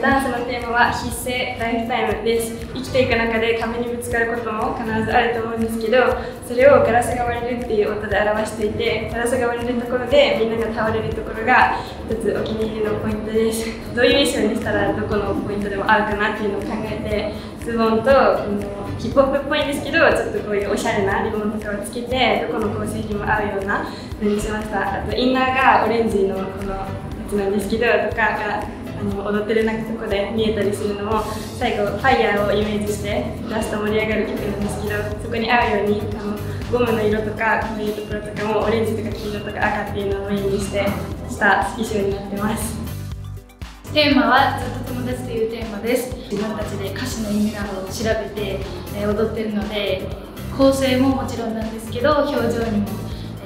ダンスのテーマは必生ライフタイムです。生きていく中で壁にぶつかることも必ずあると思うんですけどそれをガラスが割れるっていう音で表していてガラスが割れるところでみんなが倒れるところが一つお気に入りのポイントです。どういう衣装にしたらどこのポイントでも合うかなっていうのを考えてズボンとヒップホップっぽいんですけどちょっとこういうおしゃれなリボンとかをつけてどこの構成にも合うようなのにしました。あとインナーがオレンジのこのやつなんですけどとかがの踊ってるなんかとこで見えたりするのも最後ファイヤーをイメージしてラスト盛り上がる曲なんですけどそこに合うようにあのゴムの色とかこういうところとかもオレンジとか黄色とか赤っていうのをメインにしてした衣装になってます。テーマはずっと友達というテーマです。自分たちで歌詞の意味などを調べて、え踊ってるので構成ももちろんなんですけど表情にも、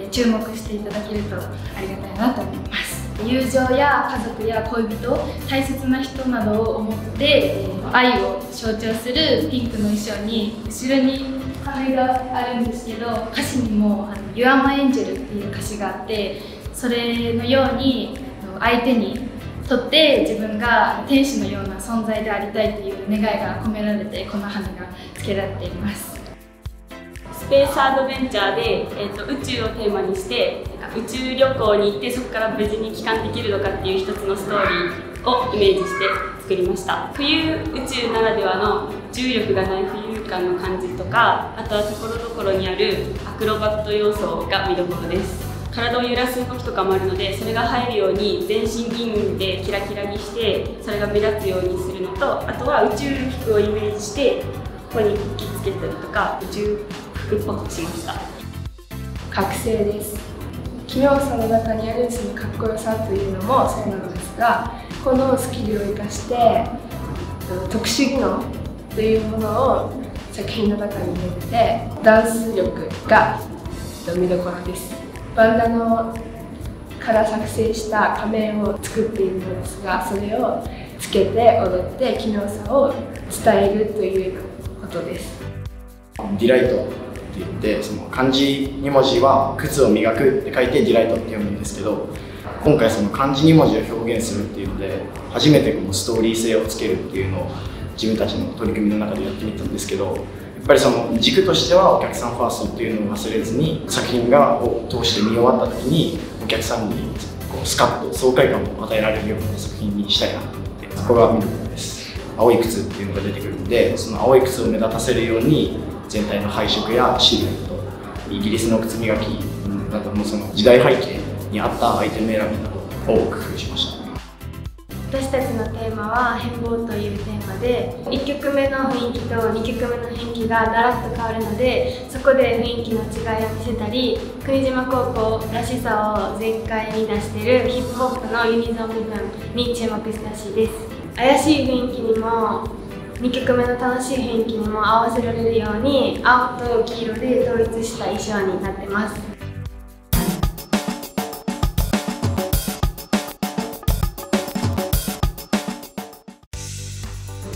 え注目していただけるとありがたいなと思います。友情や家族や恋人大切な人などを思って愛を象徴するピンクの衣装に後ろに羽があるんですけど歌詞にも「You are my angel」っていう歌詞があってそれのように相手にとって自分が天使のような存在でありたいという願いが込められてこの羽が付けられています。スペースアドベンチャーで、えーと、宇宙をテーマにして宇宙旅行に行ってそこから無事に帰還できるのかっていう一つのストーリーをイメージして作りました。冬宇宙ならではの重力がない浮遊感の感じとかあとはところどころにあるアクロバット要素が見どころです。体を揺らす動きとかもあるのでそれが入るように全身銀でキラキラにしてそれが目立つようにするのとあとは宇宙服をイメージしてここに吹きつけたりとか宇宙服っぽくしました。覚醒です。機能さの中にあるそのかっこよさというのもそうなのですがこのスキルを生かして特殊技能というものを作品の中に入れてダンス力が見どころです。バンダのから作成した仮面を作っているのですがそれをつけて踊って機能さを伝えるということです。 Delight。って言ってその漢字2文字は靴を磨くって書いて Delight って読むんですけど今回その漢字2文字を表現するっていうので初めてこのストーリー性をつけるっていうのを自分たちの取り組みの中でやってみたんですけどやっぱりその軸としてはお客さんファーストっていうのを忘れずに作品がを通して見終わった時にお客さんにこうスカッと爽快感を与えられるような作品にしたいなと思ってそこが見どころです。青い靴っていうのが出てくるんでその青い靴を目立たせるように全体の配色やシルエットイギリスの靴磨きなどのその時代背景に合ったアイテム選びなどを工夫しました。私たちのテーマは「変貌」というテーマで1曲目の雰囲気と2曲目の雰囲気がガラッと変わるのでそこで雰囲気の違いを見せたり国島高校らしさを全開に出してるヒップホップのユニゾン部分に注目してほしいです。怪しい雰囲気にも2曲目の楽しい雰囲気にも合わせられるように青と黄色で統一した衣装になってます。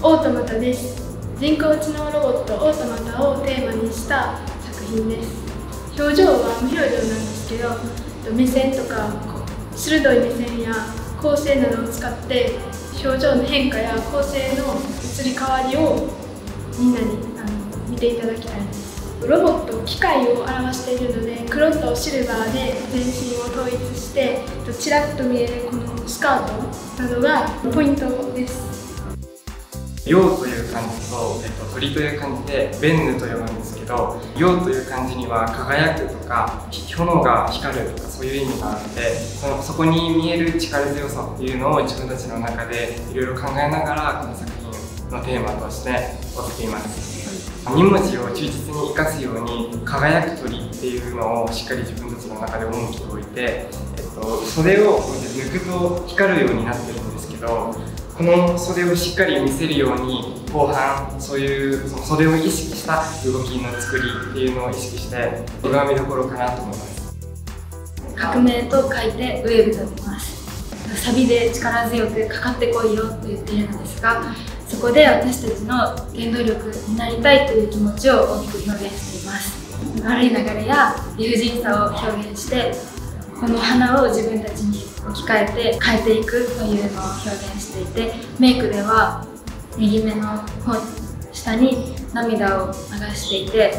オートマタです。人工知能ロボットオートマタをテーマにした作品です。表情は無表情なんですけど目線とか鋭い目線や構成などを使って表情の変化や構成の移り変わりをみんなにあの見ていただきたいです。ロボット機械を表しているので黒とシルバーで全身を統一してちらっと見えるこのスカートなどがポイントです。陽という漢字と、えっと、鳥という漢字でベンヌと呼ぶんですけど陽という漢字には輝くとか炎が光るとかそういう意味があってそのそこに見える力強さっていうのを自分たちの中でいろいろ考えながらこの作品のテーマとして踊っています。2文字を忠実に生かすように輝く鳥っていうのをしっかり自分たちの中で重きを置いて、えっと、袖を抜くと光るようになってるんですけどこの袖をしっかり見せるように後半そういうその袖を意識した動きの作りっていうのを意識してこれが見どころかなと思います。革命と書いてウェーブと言います。サビで力強くかかってこいよと言っているのですがそこで私たちの原動力になりたいという気持ちを大きく表現しています。悪い流れや理不尽さを表現してこの花を自分たちに置き換えて変えていくというのを表現していてメイクでは右目の方下に涙を流していて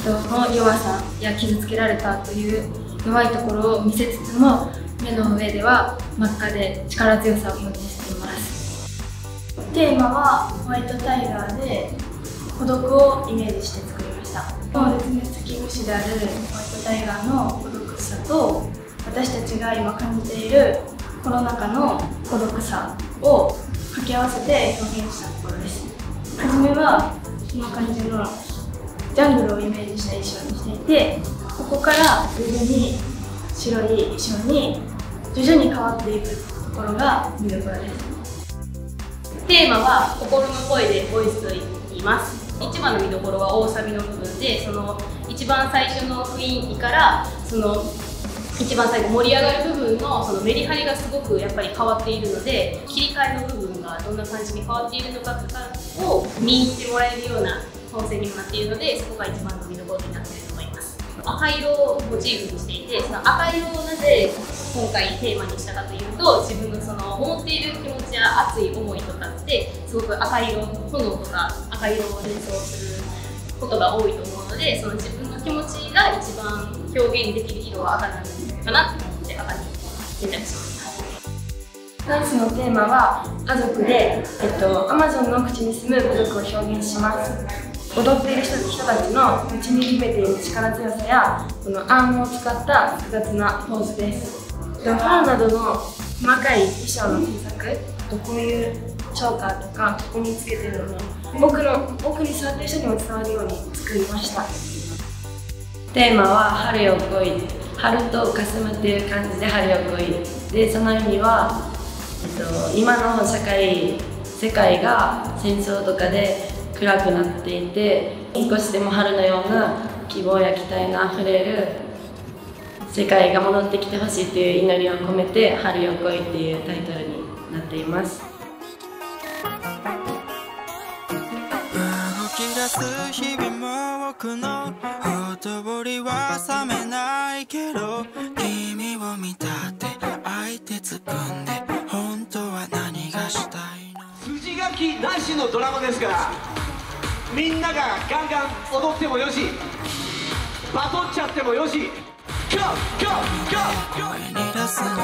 人の弱さや傷つけられたという弱いところを見せつつも目の上では真っ赤で力強さを表現しています。テーマはホワイトタイガーで孤独をイメージして作りました。そうですね。月虫であるホワイトタイガーの孤独さと私たちが今感じているコロナ禍の孤独さを掛け合わせて表現したところです。初めはこの感じのジャングルをイメージした衣装にしていてここから徐々に白い衣装に徐々に変わっていくところが見どころです。テーマは心の声でボイスと言います。一番の見どころは大サビの部分でその一番最初の雰囲気からその一番最後盛り上がる部分のそのメリハリがすごくやっぱり変わっているので切り替えの部分がどんな感じに変わっているのかとかを見入ってもらえるような構成にもなっているのでそこが一番の見どころになっていると思います。赤色をモチーフにしていてその赤色をなぜ今回テーマにしたかというと自分のその思っている気持ちや熱い思いとかってすごく赤色の炎とか赤色を連想することが多いと思うのでその自分の気持ちが一番表現できる色は赤なんじゃないかなと思って赤に選択しましたダンスのテーマは家族で、えっと、アマゾンの口に住む部族を表現します。踊っている人人たちの内に秘めている力強さやこのアームを使った複雑なポーズです。ファーなどの細かい衣装の制作とこういうチョーカーとかここにつけてるのも僕の奥に座ってる人にも伝わるように作りました。テーマは春よ来い春と霞むっていう感じで春よ来いでその意味は、えっと、今の社会世界が戦争とかで暗くなっていて少しでも春のような希望や期待のあふれる世界が戻ってきてほしいという祈りを込めて「春よ来い」っていうタイトルになっています。動き出す日々も僕のほとぼりは冷めないけど君を見たって相手つくんで本当は何がしたいの？筋書きなしのドラマですからみんながガンガン踊ってもよしバトっちゃってもよし Go! Go! Go! 声に出すのはあら